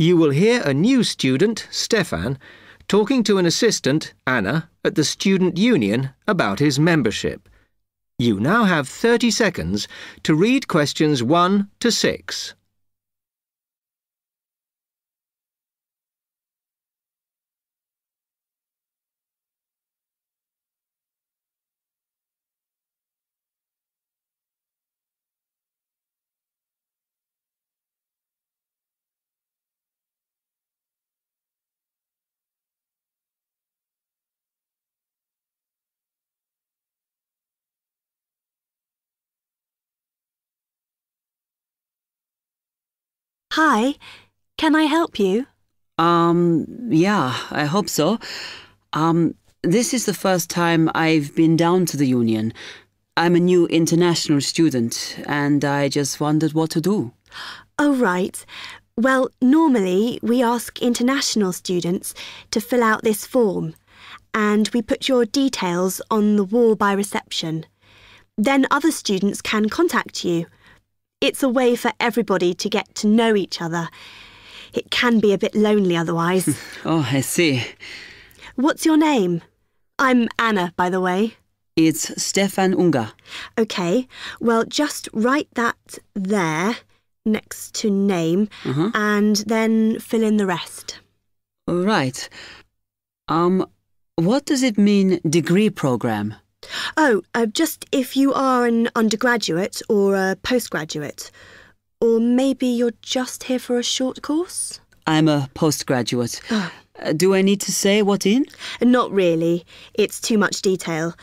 You will hear a new student, Stefan, talking to an assistant, Anna, at the student union about his membership. You now have 30 seconds to read questions 1 to 6. Hi, can I help you? Um, yeah, I hope so. Um, this is the first time I've been down to the union. I'm a new international student and I just wondered what to do. Oh, right. Well, normally we ask international students to fill out this form and we put your details on the wall by reception. Then other students can contact you. It's a way for everybody to get to know each other. It can be a bit lonely otherwise. Oh, I see. What's your name? I'm Anna, by the way. It's Stefan Unger. OK, well, just write that there next to name Uh-huh. and then fill in the rest. Right. Um, what does it mean, degree program? Oh, uh, just if you are an undergraduate or a postgraduate. Or maybe you're just here for a short course? I'm a postgraduate. Oh. Uh, do I need to say what in? Not really. It's too much detail.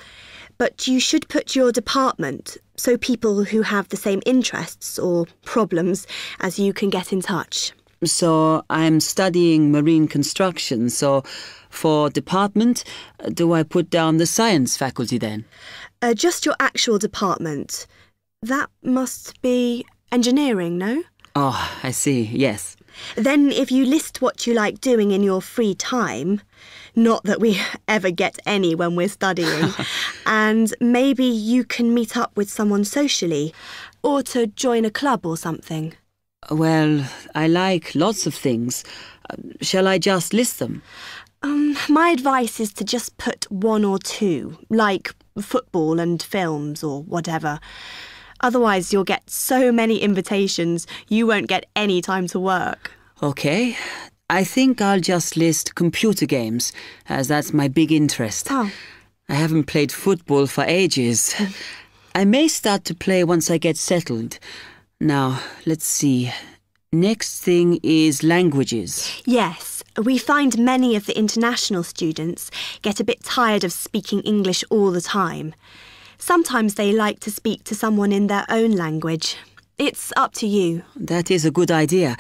But you should put your department so people who have the same interests or problems as you can get in touch. So I'm studying marine construction. So for department, do I put down the science faculty then? Uh, just your actual department. That must be engineering, no? Oh, I see. Yes. Then, if you list what you like doing in your free time, not that we ever get any when we're studying, and maybe you can meet up with someone socially or to join a club or something. Well, I like lots of things. Shall I just list them? Um, my advice is to just put one or two, like football and films or whatever. Otherwise, you'll get so many invitations, you won't get any time to work. Okay. I think I'll just list computer games, as that's my big interest. Oh. I haven't played football for ages. I may start to play once I get settled. Now, let's see. Next thing is languages. Yes, we find many of the international students get a bit tired of speaking English all the time. Sometimes they like to speak to someone in their own language. It's up to you. That is a good idea.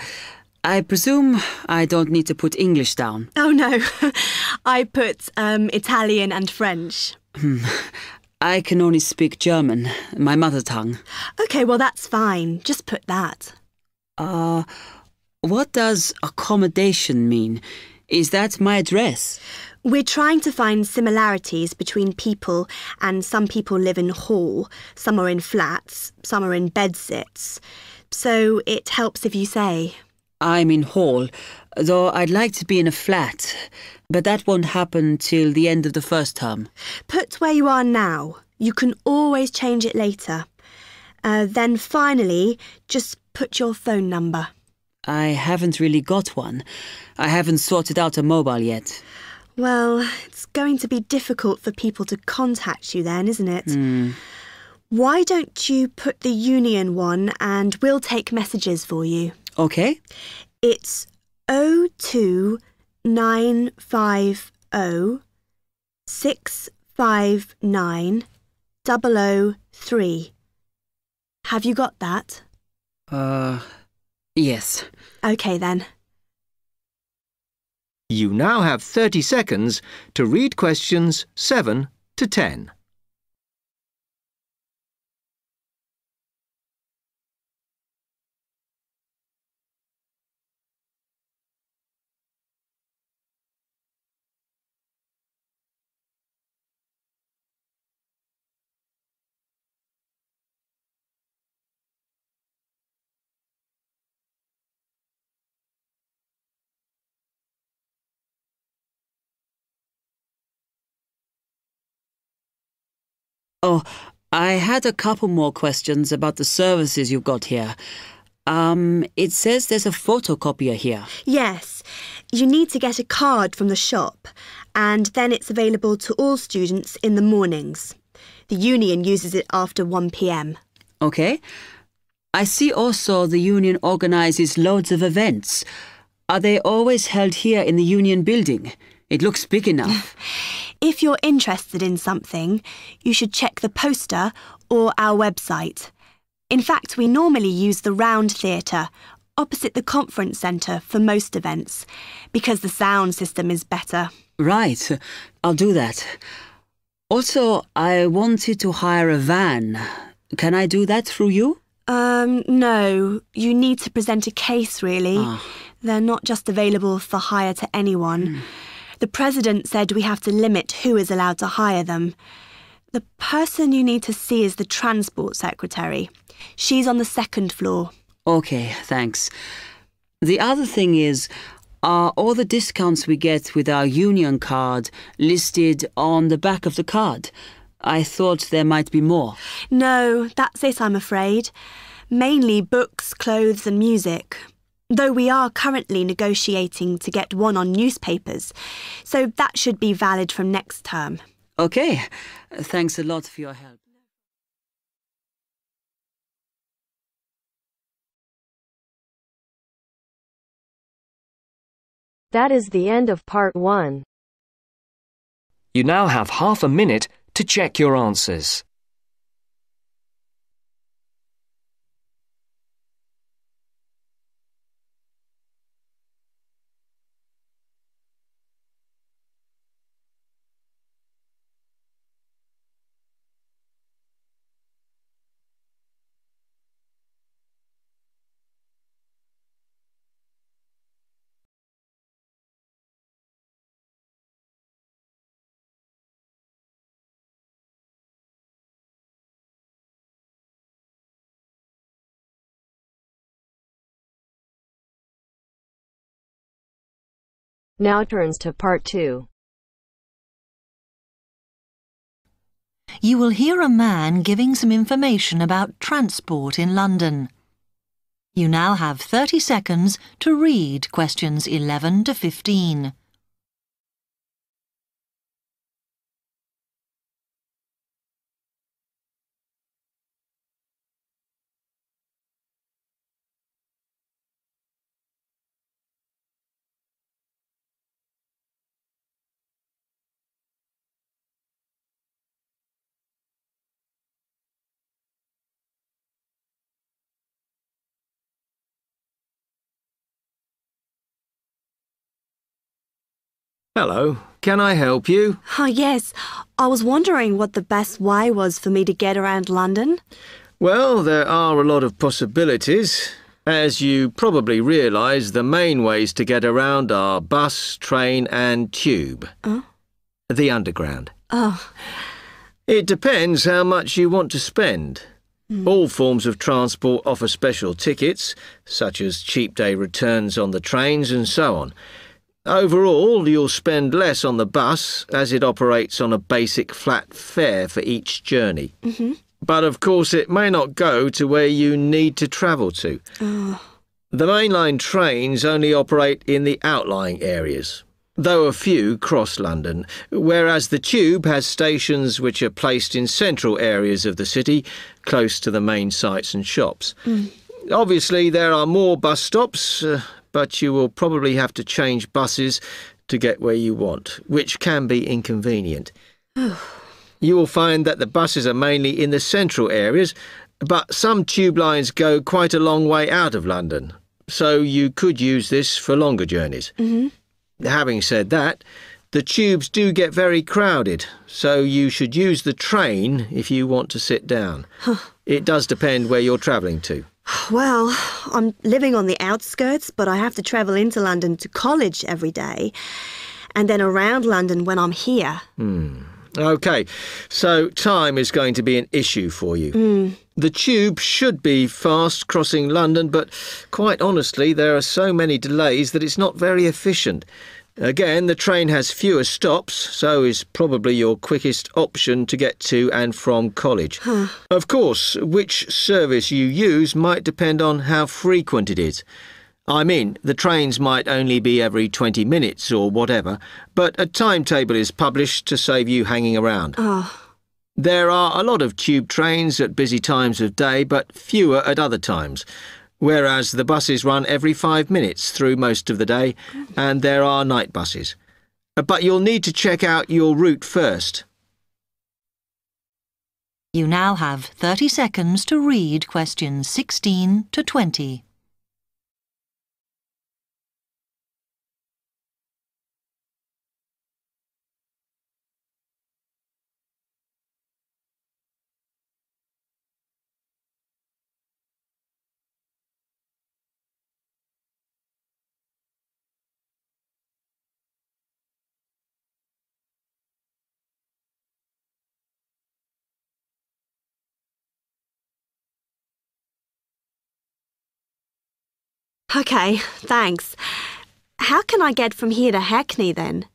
I presume I don't need to put English down. Oh no, I put um, Italian and French. I can only speak German, my mother tongue. OK, well, that's fine. Just put that. Uh, what does accommodation mean? Is that my address? We're trying to find similarities between people, and some people live in hall, some are in flats, some are in bedsits. So it helps if you say. I'm in hall, though I'd like to be in a flat, but that won't happen till the end of the first term. Put where you are now. You can always change it later. Uh, then finally, just put your phone number. I haven't really got one. I haven't sorted out a mobile yet. Well, it's going to be difficult for people to contact you then, isn't it? Why don't you put the union one and we'll take messages for you? Okay? It's 02950 659 003. Have you got that? Uh, yes. OK then. You now have 30 seconds to read questions 7 to 10. Oh, I had a couple more questions about the services you've got here. Um, it says there's a photocopier here. Yes, you need to get a card from the shop, and then it's available to all students in the mornings. The union uses it after 1 pm. Okay. I see also the union organizes loads of events. Are they always held here in the union building? It looks big enough. If you're interested in something, you should check the poster or our website. In fact, we normally use the Round Theatre opposite the conference centre for most events because the sound system is better. right. I'll do that. Also, I wanted to hire a van. Can I do that through you? Um, no, you need to present a case, really. Ah. They're not just available for hire to anyone. The president said we have to limit who is allowed to hire them. The person you need to see is the transport secretary. She's on the second floor. Okay, thanks. The other thing is, are all the discounts we get with our union card listed on the back of the card? I thought there might be more. No, that's it, I'm afraid. Mainly books, clothes, and music. Though we are currently negotiating to get one on newspapers, so that should be valid from next term. Okay, thanks a lot for your help. That is the end of part one. You now have half a minute to check your answers. Now turns to part two. you will hear a man giving some information about transport in London. You now have 30 seconds to read questions 11 to 15. Hello, can I help you? Oh, yes. I was wondering what the best way was for me to get around London. Well, there are a lot of possibilities. As you probably realise, the main ways to get around are bus, train, and tube. Oh. The underground. Oh, It depends how much you want to spend. Hmm. All forms of transport offer special tickets, such as cheap day returns on the trains and so on. Overall, you'll spend less on the bus as it operates on a basic flat fare for each journey. Mm-hmm. But of course, it may not go to where you need to travel to. Ah. The mainline trains only operate in the outlying areas, though a few cross London, whereas the tube has stations which are placed in central areas of the city, close to the main sites and shops. Mm. Obviously, there are more bus stops, uh, but you will probably have to change buses to get where you want, which can be inconvenient. you will find that the buses are mainly in the central areas, but some tube lines go quite a long way out of London, so you could use this for longer journeys. Mm-hmm. Having said that, the tubes do get very crowded, so you should use the train if you want to sit down. it does depend where you're travelling to. Well, I'm living on the outskirts, but I have to travel into London to college every day, and then around London when I'm here. Hmm. OK, so time is going to be an issue for you. Hmm. The tube should be fast crossing London, but quite honestly, there are so many delays that it's not very efficient. Again, the train has fewer stops, so is probably your quickest option to get to and from college. Of course, which service you use might depend on how frequent it is. I mean, the trains might only be every 20 minutes or whatever, but a timetable is published to save you hanging around. Oh, There are a lot of tube trains at busy times of day, but fewer at other times. Whereas the buses run every five minutes through most of the day, and there are night buses. Uh, But you'll need to check out your route first. You now have 30 seconds to read questions 16 to 20. Okay, thanks. How can I get from here to Hackney then?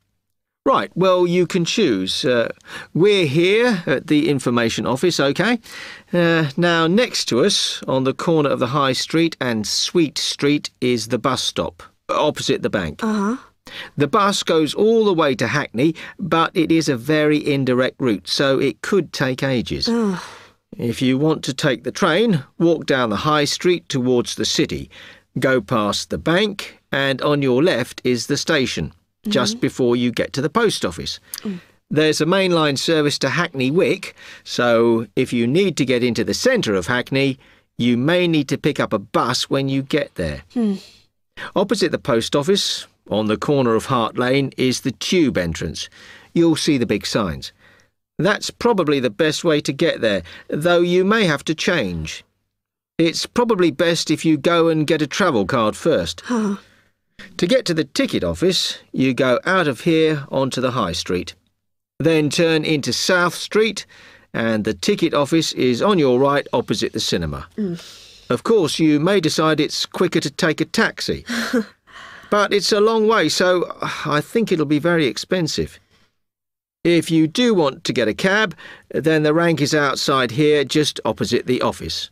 Right, well, you can choose. Uh, we're here at the information office, OK? Uh, now, next to us, on the corner of the High Street and Sweet Street, is the bus stop, opposite the bank. Uh huh. The bus goes all the way to Hackney, but it is a very indirect route, so it could take ages. Oh, If you want to take the train, walk down the High Street towards the city, go past the bank, and on your left is the station, just mm-hmm. before you get to the post office. There's a mainline service to Hackney Wick, so if you need to get into the centre of Hackney, you may need to pick up a bus when you get there. Hmm. Opposite the post office, on the corner of Hart Lane, is the tube entrance. You'll see the big signs. That's probably the best way to get there, though you may have to change. It's probably best if you go and get a travel card first. oh. To get to the ticket office, you go out of here onto the High Street. Then turn into South Street, and the ticket office is on your right opposite the cinema. Mm. Of course, you may decide it's quicker to take a taxi. but it's a long way, so uh, I think it'll be very expensive. If you do want to get a cab, then the rank is outside here, just opposite the office.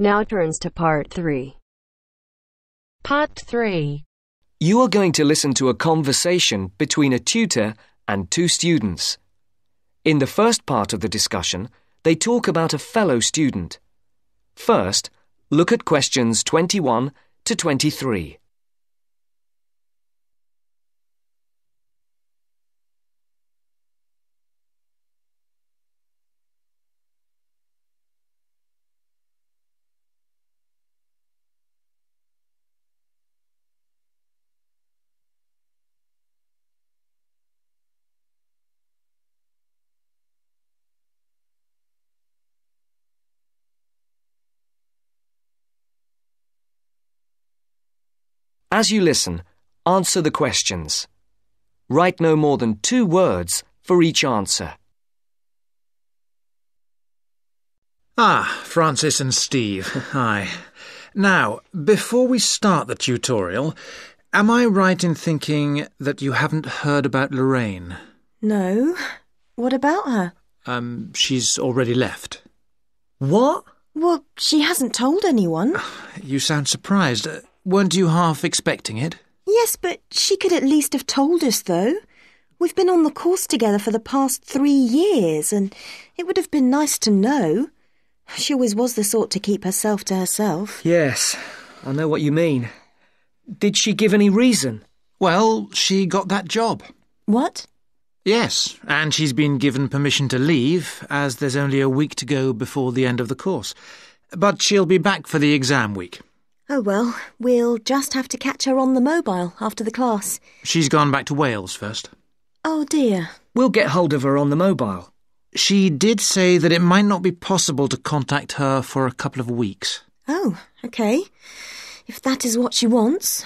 Now turns to part 3. Part 3. You are going to listen to a conversation between a tutor and two students. In the first part of the discussion, they talk about a fellow student. First, look at questions 21 to 23. As you listen, answer the questions. Write no more than two words for each answer. Ah, Francis and Steve. Hi. Now, before we start the tutorial, am I right in thinking that you haven't heard about Lorraine? No. What about her? Um, she's already left. What? Well, she hasn't told anyone. You sound surprised. Weren't you half expecting it? yes, but she could at least have told us, though. We've been on the course together for the past three years, and it would have been nice to know. She always was the sort to keep herself to herself. Yes, I know what you mean. Did she give any reason? Well, she got that job. What? Yes, and she's been given permission to leave, as there's only a week to go before the end of the course. But she'll be back for the exam week. Oh well, we'll just have to catch her on the mobile after the class. She's gone back to Wales first. Oh dear. We'll get hold of her on the mobile. She did say that it might not be possible to contact her for a couple of weeks. Oh, okay. If that is what she wants.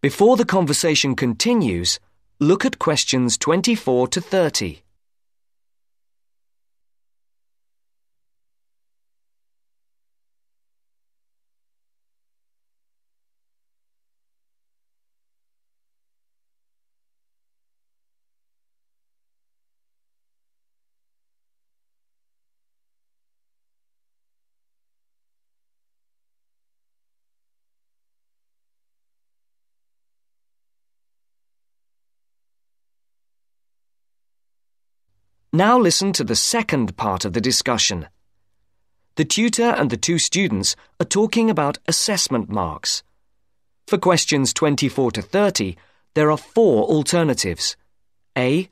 Before the conversation continues, look at questions 24 to 30. Now listen to the second part of the discussion. The tutor and the two students are talking about assessment marks. For questions 24 to 30, there are four alternatives A,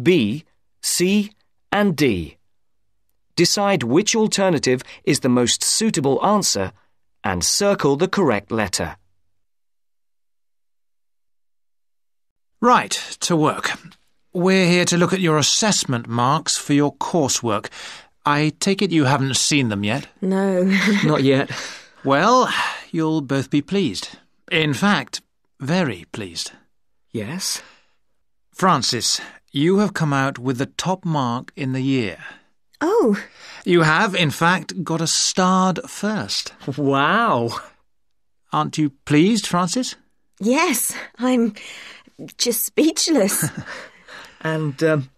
B, C, and D. Decide which alternative is the most suitable answer and circle the correct letter. Right, to work. We're here to look at your assessment marks for your coursework. I take it you haven't seen them yet? No. Not yet. Well, you'll both be pleased. In fact, very pleased. Yes? Francis, you have come out with the top mark in the year. oh, You have, in fact, got a starred first. Wow. Aren't you pleased, Francis? yes. I'm just speechless. And, um,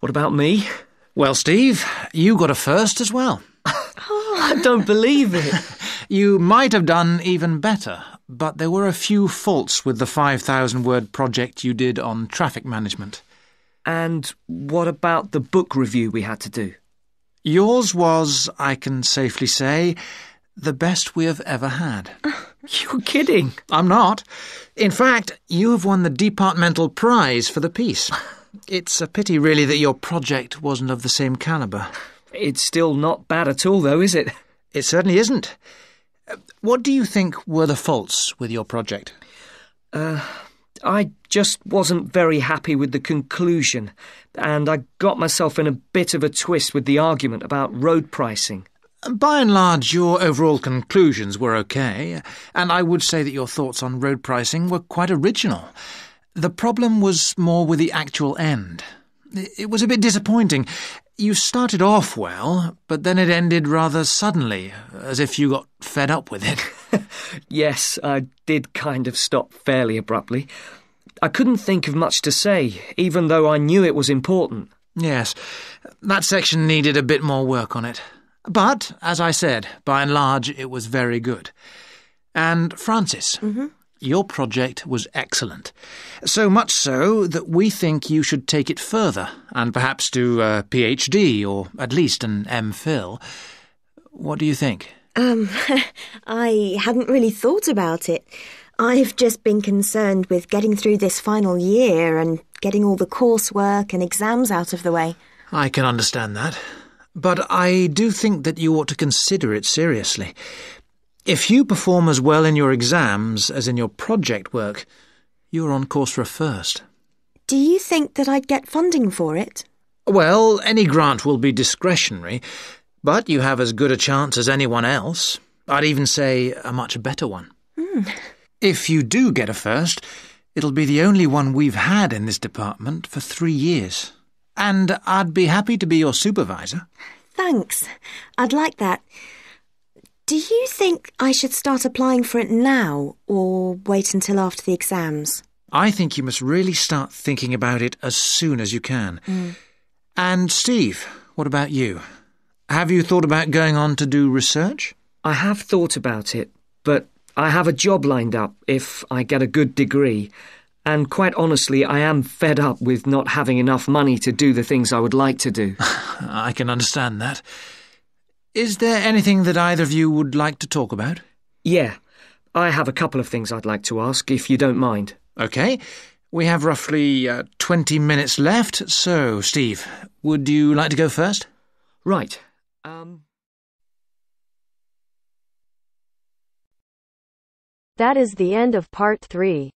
what about me? Well, Steve, you got a first as well. I don't believe it. You might have done even better, but there were a few faults with the 5,000 word project you did on traffic management. And what about the book review we had to do? Yours was, I can safely say, the best we have ever had. You're kidding. I'm not. In fact, you have won the departmental prize for the piece. It's a pity, really, that your project wasn't of the same calibre. It's still not bad at all, though, is it? It certainly isn't. Uh, What do you think were the faults with your project? I just wasn't very happy with the conclusion, and I got myself in a bit of a twist with the argument about road pricing. By and large, your overall conclusions were okay, and I would say that your thoughts on road pricing were quite original. The problem was more with the actual end. It was a bit disappointing. You started off well, but then it ended rather suddenly, as if you got fed up with it. Yes, I did kind of stop fairly abruptly. I couldn't think of much to say, even though I knew it was important. yes, that section needed a bit more work on it. But, as I said, by and large, it was very good. And, Francis, your project was excellent. So much so that we think you should take it further and perhaps do a PhD or at least an MPhil. What do you think? Um, I hadn't really thought about it. I've just been concerned with getting through this final year and getting all the coursework and exams out of the way. I can understand that. But I do think that you ought to consider it seriously. If you perform as well in your exams as in your project work, you're on course for a first. Do you think that I'd get funding for it? Well, any grant will be discretionary, but you have as good a chance as anyone else. I'd even say a much better one. Hmm. If you do get a first, it'll be the only one we've had in this department for three years. And I'd be happy to be your supervisor. Thanks. I'd like that. Do you think I should start applying for it now or wait until after the exams? I think you must really start thinking about it as soon as you can. Mm. And Steve, what about you? Have you thought about going on to do research? I have thought about it, but I have a job lined up if I get a good degree, And quite honestly, I am fed up with not having enough money to do the things I would like to do. I can understand that. Is there anything that either of you would like to talk about? Yeah, I have a couple of things I'd like to ask, if you don't mind. OK. We have roughly uh, 20 minutes left, so, Steve, would you like to go first? Right. Um. That is the end of part three.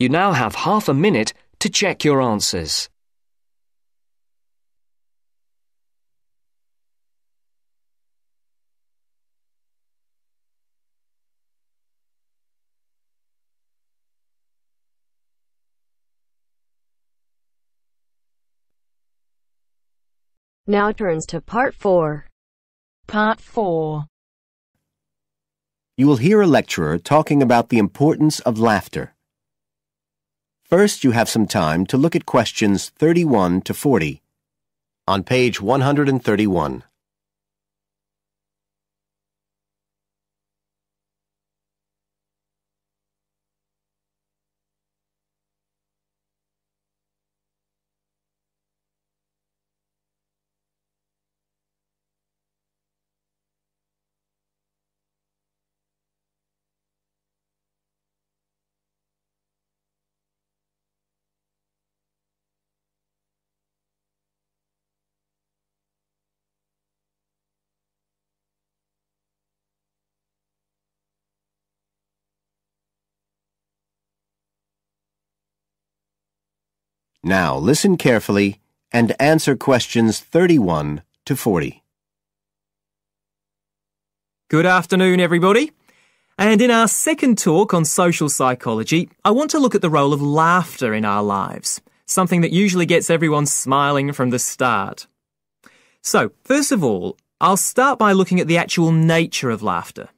You now have half a minute to check your answers. Now turns to part four. Part 4. You will hear a lecturer talking about the importance of laughter. First, you have some time to look at questions 31 to 40 on page 131. Now listen carefully and answer questions 31 to 40. Good afternoon, everybody. And in our second talk on social psychology, I want to look at the role of laughter in our lives, something that usually gets everyone smiling from the start. So, first of all, I'll start by looking at the actual nature of laughter.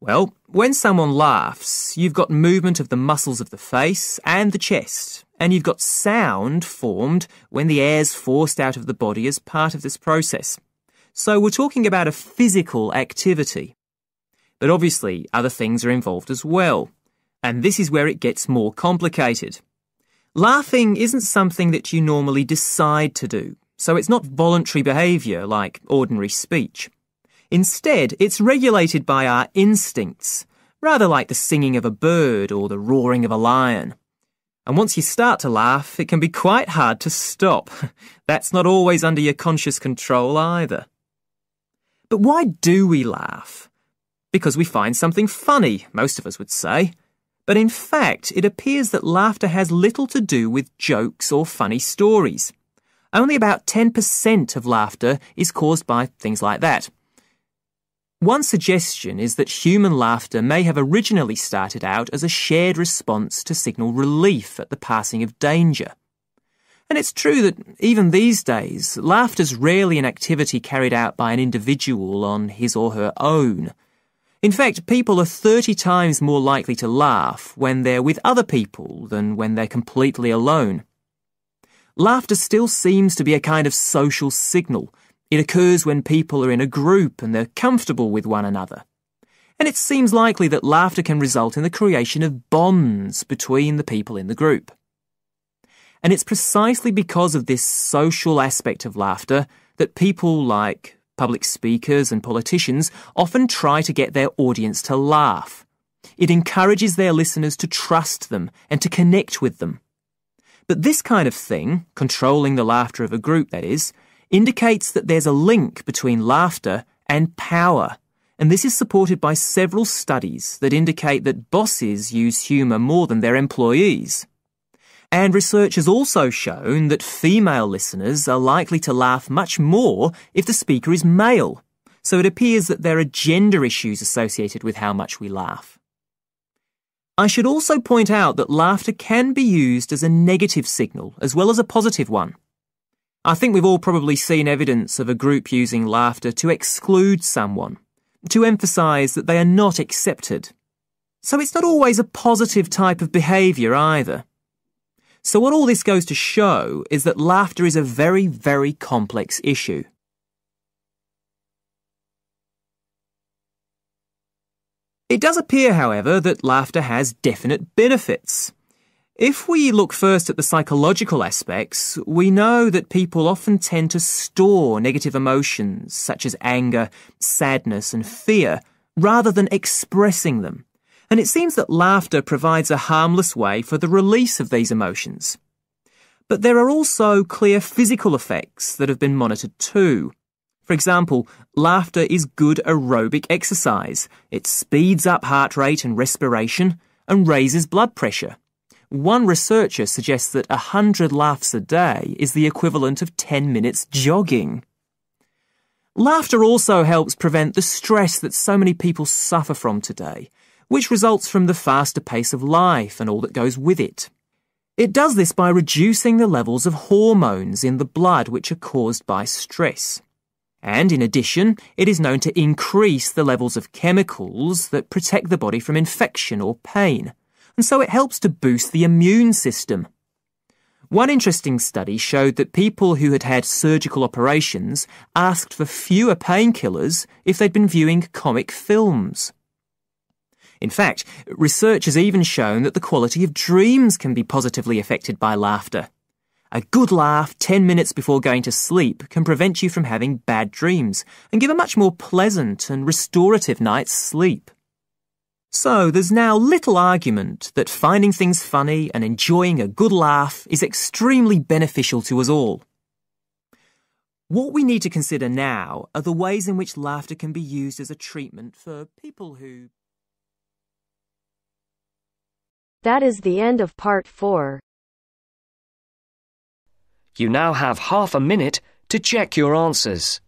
Well, when someone laughs, you've got movement of the muscles of the face and the chest, and you've got sound formed when the air's forced out of the body as part of this process. So we're talking about a physical activity. But obviously, other things are involved as well. And this is where it gets more complicated. Laughing isn't something that you normally decide to do, so it's not voluntary behaviour like ordinary speech. Instead, it's regulated by our instincts, rather like the singing of a bird or the roaring of a lion. And once you start to laugh, it can be quite hard to stop. That's not always under your conscious control either. But why do we laugh? Because we find something funny, most of us would say. But in fact, it appears that laughter has little to do with jokes or funny stories. Only about 10% of laughter is caused by things like that. One suggestion is that human laughter may have originally started out as a shared response to signal relief at the passing of danger. And it's true that even these days, laughter's rarely an activity carried out by an individual on his or her own. In fact, people are 30 times more likely to laugh when they're with other people than when they're completely alone. Laughter still seems to be a kind of social signal it occurs when people are in a group and they're comfortable with one another. And it seems likely that laughter can result in the creation of bonds between the people in the group. And it's precisely because of this social aspect of laughter that people like public speakers and politicians often try to get their audience to laugh. It encourages their listeners to trust them and to connect with them. But this kind of thing, controlling the laughter of a group that is, indicates that there's a link between laughter and power. And this is supported by several studies that indicate that bosses use humour more than their employees. And research has also shown that female listeners are likely to laugh much more if the speaker is male. So it appears that there are gender issues associated with how much we laugh. I should also point out that laughter can be used as a negative signal as well as a positive one. I think we've all probably seen evidence of a group using laughter to exclude someone, to emphasise that they are not accepted. So it's not always a positive type of behaviour either. So what all this goes to show is that laughter is a very, very complex issue. It does appear, however, that laughter has definite benefits. If we look first at the psychological aspects, we know that people often tend to store negative emotions such as anger, sadness, and fear rather than expressing them. And it seems that laughter provides a harmless way for the release of these emotions. But there are also clear physical effects that have been monitored too. For example, laughter is good aerobic exercise. It speeds up heart rate and respiration and raises blood pressure. One researcher suggests that 100 laughs a day is the equivalent of 10 minutes jogging. Laughter also helps prevent the stress that so many people suffer from today, which results from the faster pace of life and all that goes with it. It does this by reducing the levels of hormones in the blood which are caused by stress. And in addition, it is known to increase the levels of chemicals that protect the body from infection or pain and so it helps to boost the immune system. One interesting study showed that people who had had surgical operations asked for fewer painkillers if they'd been viewing comic films. In fact, research has even shown that the quality of dreams can be positively affected by laughter. A good laugh 10 minutes before going to sleep can prevent you from having bad dreams and give a much more pleasant and restorative night's sleep. So there's now little argument that finding things funny and enjoying a good laugh is extremely beneficial to us all. What we need to consider now are the ways in which laughter can be used as a treatment for people who. That is the end of part 4. You now have half a minute to check your answers.